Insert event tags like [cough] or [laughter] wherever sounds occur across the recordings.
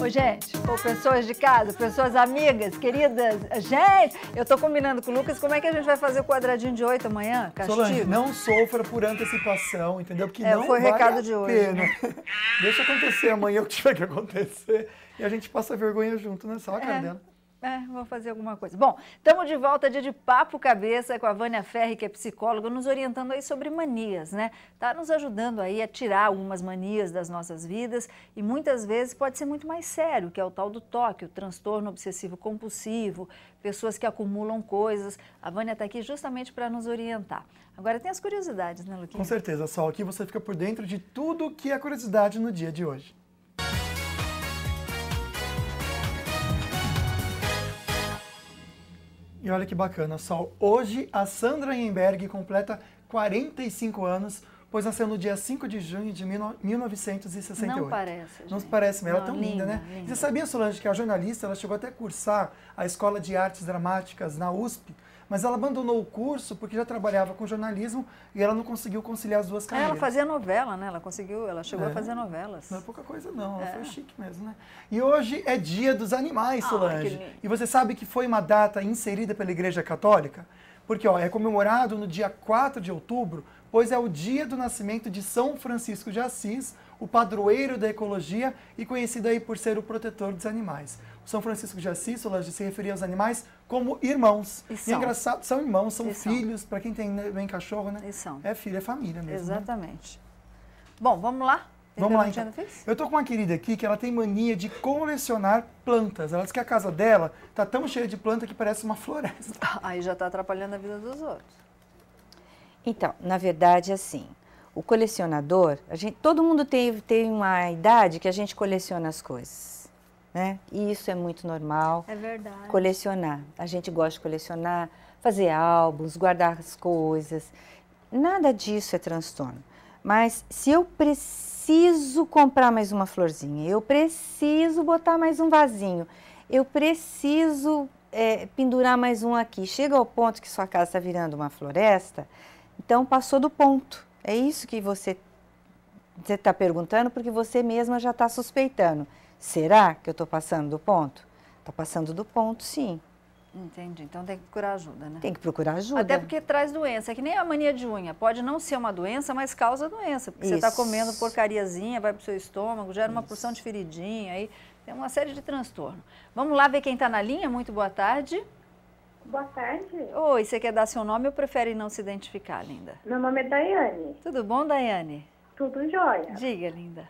Ô, gente, ou pessoas de casa, pessoas amigas, queridas, gente, eu tô combinando com o Lucas como é que a gente vai fazer o quadradinho de oito amanhã, castigo? Solange, não sofra por antecipação, entendeu? Porque É, não foi o vale recado de hoje, pena. né? [laughs] Deixa acontecer amanhã o que tiver que acontecer e a gente passa vergonha junto, né? Só a cara É. dela. É, vou fazer alguma coisa. Bom, estamos de volta dia de papo cabeça com a Vânia Ferri, que é psicóloga, nos orientando aí sobre manias, né? Tá nos ajudando aí a tirar algumas manias das nossas vidas e muitas vezes pode ser muito mais sério, que é o tal do toque, o transtorno obsessivo compulsivo, pessoas que acumulam coisas. A Vânia está aqui justamente para nos orientar. Agora tem as curiosidades, né, Luquinha? Com certeza, Sol. Aqui você fica por dentro de tudo que é curiosidade no dia de hoje. E olha que bacana, Sol. Hoje a Sandra Enberg completa 45 anos, pois nasceu no dia 5 de junho de 1968. Não parece, Não gente. parece, mas ela é Não, tão linda, linda, né? linda. Você sabia, Solange, que a jornalista ela chegou até a cursar a Escola de Artes Dramáticas na USP, mas ela abandonou o curso porque já trabalhava com jornalismo e ela não conseguiu conciliar as duas É, carreiras. ela fazia novela, né? Ela conseguiu, ela chegou É. a fazer novelas. Não é pouca coisa, não. Ela É. foi chique mesmo, né? E hoje é dia dos animais, Ah, Solange. e você sabe que foi uma data inserida pela Igreja Católica? Porque ó, é comemorado no dia 4 de outubro, pois é o dia do nascimento de São Francisco de Assis, o padroeiro da ecologia e conhecido aí por ser o protetor dos animais. O São Francisco de Assis, Solange, se referia aos animais como irmãos. E é são. engraçado, são irmãos, são E filhos, para quem tem né, bem cachorro, né? E são. É filho, é família mesmo. né? Exatamente. Bom, vamos lá? Tem Vamos lá então. Eu tô com uma querida aqui que ela tem mania de colecionar plantas. Ela diz que a casa dela tá tão cheia de planta que parece uma floresta. [laughs] Aí já está atrapalhando a vida dos outros. Então, na verdade, assim, o colecionador, a gente, todo mundo tem, tem uma idade que a gente coleciona as coisas, né? E isso é muito normal. É verdade. Colecionar. A gente gosta de colecionar, fazer álbuns, guardar as coisas. Nada disso é transtorno. Mas se eu preciso comprar mais uma florzinha, eu preciso botar mais um vasinho, eu preciso eh, pendurar mais um aqui, chega ao ponto que sua casa está virando uma floresta, então passou do ponto. É isso que você você está perguntando porque você mesma já está suspeitando. Será que eu estou passando do ponto? Está passando do ponto, sim. Entendi. Então tem que procurar ajuda, né? Tem que procurar ajuda. Até porque traz doença. É que nem a mania de unha. Pode não ser uma doença, mas causa doença. Porque você está Isso. comendo porcariazinha, vai para o seu estômago, gera uma porção de feridinha, aí tem uma série de transtorno. Vamos lá ver quem está na linha? Muito boa tarde. Boa tarde. Oi, você quer dar seu nome ou prefere não se identificar, linda? Meu nome é Daiane. Tudo bom, Daiane? Tudo jóia? Diga, linda.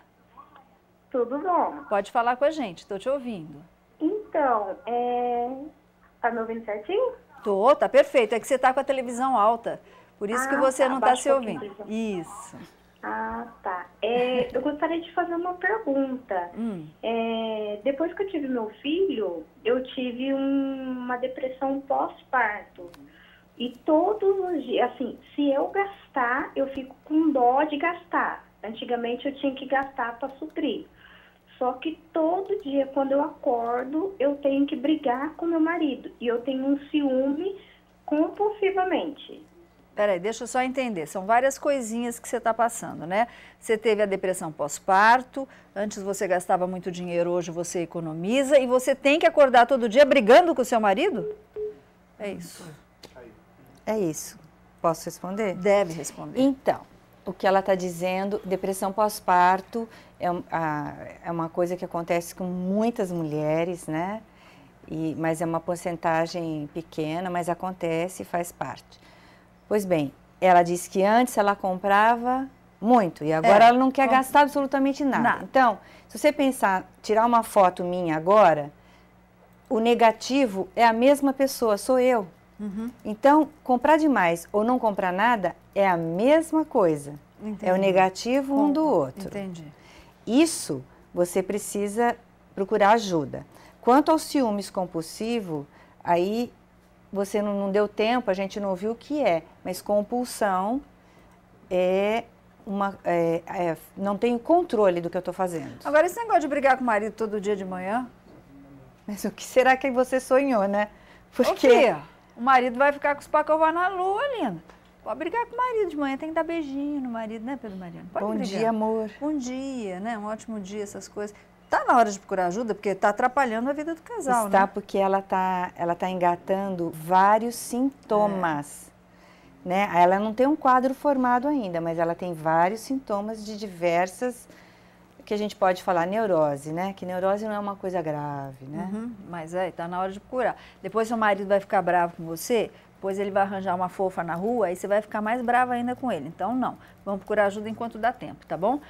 Tudo bom? Pode falar com a gente, estou te ouvindo. Então, é... Tá me ouvindo certinho? Tô, tá perfeito. É que você tá com a televisão alta. Por isso que Ah, você tá. não tá se ouvindo. Isso. Ah, tá. É, eu gostaria de fazer uma pergunta. Hum. É, depois que eu tive meu filho, eu tive um- uma depressão pós-parto. E todos os dias, assim, se eu gastar, eu fico com dó de gastar. Antigamente eu tinha que gastar para suprir. Só que todo dia, quando eu acordo, eu tenho que brigar com meu marido. E eu tenho um ciúme compulsivamente. Peraí, deixa eu só entender. São várias coisinhas que você está passando, né? Você teve a depressão pós-parto, antes você gastava muito dinheiro, hoje você economiza e você tem que acordar todo dia brigando com o seu marido? É isso. É isso. Posso responder? Deve responder. Então, o que ela está dizendo, depressão pós-parto é, é uma coisa que acontece com muitas mulheres, né? E, mas é uma porcentagem pequena, mas acontece e faz parte. Pois bem, ela disse que antes ela comprava muito e agora É, ela não quer com- gastar absolutamente nada. Nada. Então, se você pensar, tirar uma foto minha agora, o negativo é a mesma pessoa, sou eu. Uhum. Então, comprar demais ou não comprar nada é a mesma coisa. É o Entendi. negativo um do outro. Entendi. Isso você precisa procurar ajuda. Quanto ao ciúmes compulsivo, aí você não, não deu tempo, a gente não ouviu o que é, mas compulsão é uma. é- é- não tenho controle do que eu estou fazendo. Agora, esse negócio de brigar com o marido todo dia de manhã, Mas o que será que você sonhou, né? o quê? O marido vai ficar com os pacovar na lua, linda. Pode brigar com o marido de manhã, tem que dar beijinho no marido, né, Pedro Mariano? Pode Bom brigar. dia, amor. Bom dia, né? Um ótimo dia, essas coisas. Tá na hora de procurar ajuda, porque tá atrapalhando a vida do casal, Está né? porque ela tá, ela tá engatando vários sintomas. Né? Ela não tem um quadro formado ainda, mas ela tem vários sintomas de diversas que a gente pode falar neurose, né? Que neurose não é uma coisa grave, né? Uhum, mas é, tá na hora de procurar. Depois seu marido vai ficar bravo com você, depois ele vai arranjar uma fofa na rua, aí você vai ficar mais brava ainda com ele. Então, não. Vamos procurar ajuda enquanto dá tempo, tá bom?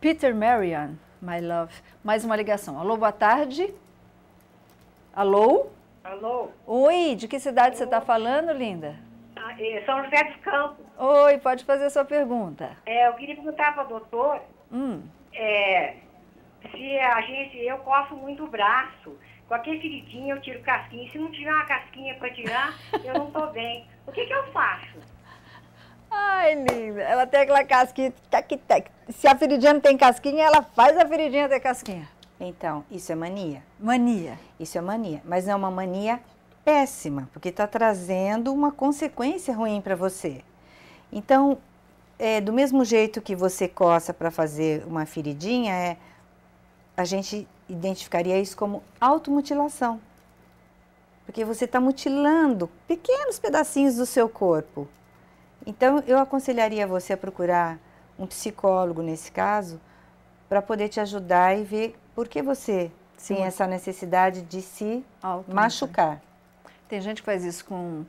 Peter Marian, my love. Mais uma ligação. Alô, boa tarde. Alô? Alô? Oi, de que cidade você está falando, linda? Ah, é, São José dos Campos. Oi, pode fazer a sua pergunta. É, eu queria perguntar para a doutora Hum, é, se a gente, eu coço muito o braço. Qualquer feridinha eu tiro casquinha. Se não tiver uma casquinha para tirar, eu não estou bem. O que, que eu faço? Ai, linda. Ela tem aquela casquinha. tac-tac. Se a feridinha não tem casquinha, ela faz a feridinha ter casquinha. Então, isso é mania. Mania. Isso é mania. Mas é uma mania péssima, porque está trazendo uma consequência ruim para você. Então, é, do mesmo jeito que você coça para fazer uma feridinha, é, a gente identificaria isso como automutilação. Porque você está mutilando pequenos pedacinhos do seu corpo. Então, eu aconselharia você a procurar um psicólogo nesse caso, para poder te ajudar e ver por que você tem essa necessidade de se Auto- machucar. Tem gente que faz isso com,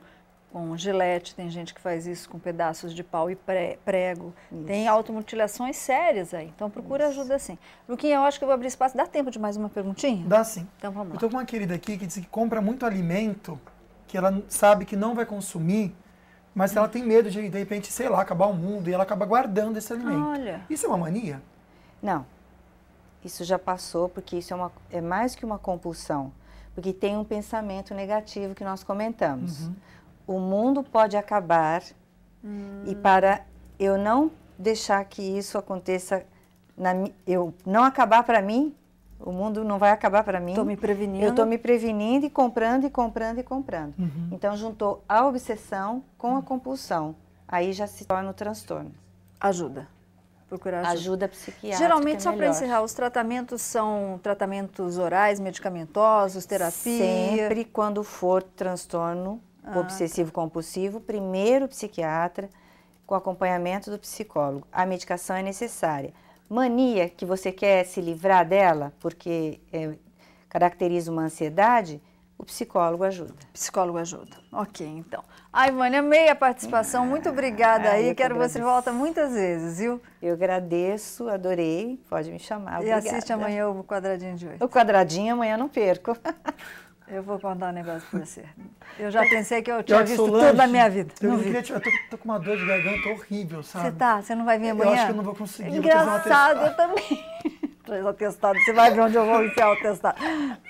com gilete, tem gente que faz isso com pedaços de pau e pre- prego. Tem automutilações sérias aí. Então procura ajuda sim. Luquinha, eu acho que eu vou abrir espaço. Dá tempo de mais uma perguntinha? Dá sim. Então vamos Eu lá. tô com uma querida aqui que diz que compra muito alimento que ela sabe que não vai consumir, mas ela tem medo de, de repente, sei lá, acabar o mundo e ela acaba guardando esse alimento. Olha. Isso é uma mania? Não, isso já passou, porque isso é, uma, é mais que uma compulsão. Porque tem um pensamento negativo que nós comentamos. O mundo pode acabar e para eu não deixar que isso aconteça, na, eu não acabar para mim, o mundo não vai acabar para mim. Estou me prevenindo. Eu estou me prevenindo e comprando e comprando e comprando. Então juntou a obsessão com a compulsão. Aí já se torna o transtorno. Ajuda. Procurar ajuda. Ajuda psiquiátrica. Geralmente, é só para encerrar, os tratamentos são tratamentos orais, medicamentosos, terapia. Sempre quando for transtorno Ah. obsessivo compulsivo, primeiro psiquiatra com acompanhamento do psicólogo. A medicação é necessária. Mania que você quer se livrar dela porque é, caracteriza uma ansiedade, o psicólogo ajuda. Psicólogo ajuda. Ok, então. Ai, Vânia, amei a participação. Muito obrigada aí. que Quero você volta muitas vezes, viu? Eu agradeço, adorei, pode me chamar. E obrigada. assiste amanhã o quadradinho de hoje. O quadradinho amanhã não perco. [laughs] Eu vou contar um negócio pra você. Eu já pensei que eu tinha que visto Solange, tudo na minha vida. Eu, Não vi. queria eu tô, tô com uma dor de garganta horrível, sabe? Você tá? Você não vai vir Eu amanhã? acho que eu não vou conseguir, Engraçado, eu também. [laughs] Traz o atestado, você vai ver onde eu vou enfiar o atestado.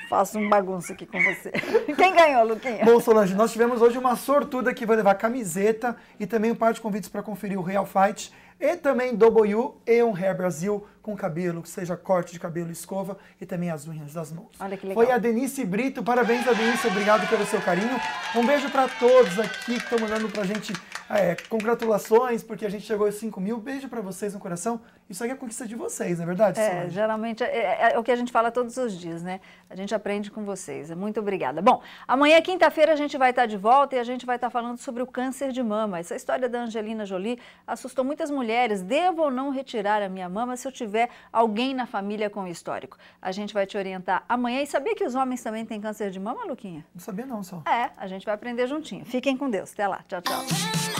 Faço um bagunço aqui com você. [laughs] Quem ganhou, Luquinha? Bom, Solange, nós tivemos hoje uma sortuda que vai levar camiseta e também um par de convites para conferir o Real Fight e também W e um Hair Brasil com cabelo, que seja corte de cabelo, escova e também as unhas das mãos. Olha que legal. Foi a Denise Brito, parabéns a Denise, obrigado pelo seu carinho. Um beijo para todos aqui que estão mandando pra gente é, congratulações, porque a gente chegou aos 5 mil. Beijo para vocês no coração. Isso aqui é conquista de vocês, não é verdade, É, Solange? geralmente é, é- é o que a gente fala todos os dias, né? A gente aprende com vocês. Muito obrigada. Bom, amanhã, quinta-feira, a gente vai estar de volta e a gente vai estar falando sobre o câncer de mama. Essa história da Angelina Jolie assustou muitas mulheres. Devo ou não retirar a minha mama se eu tiver alguém na família com histórico? A gente vai te orientar amanhã. E sabia que os homens também têm câncer de mama, Luquinha? Não sabia não, só. É, a gente vai aprender juntinho. Fiquem com Deus. Até lá. Tchau, tchau.